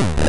you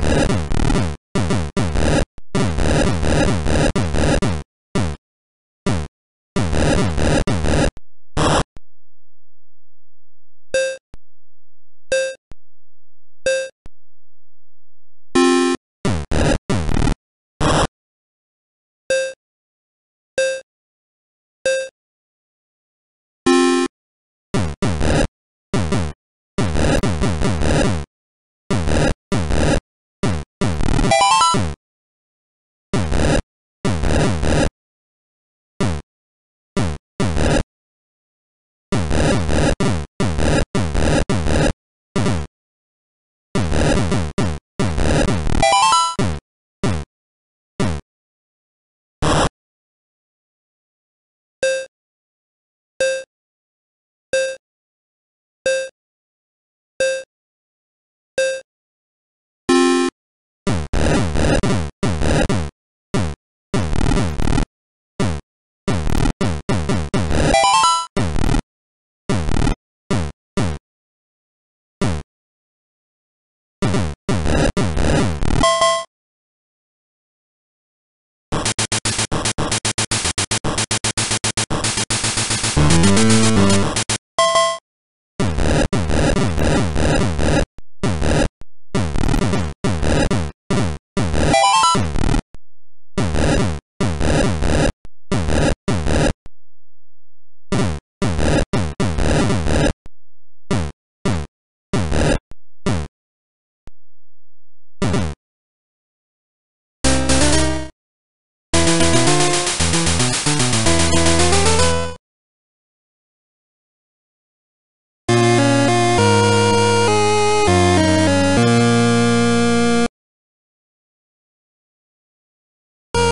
Yeah. you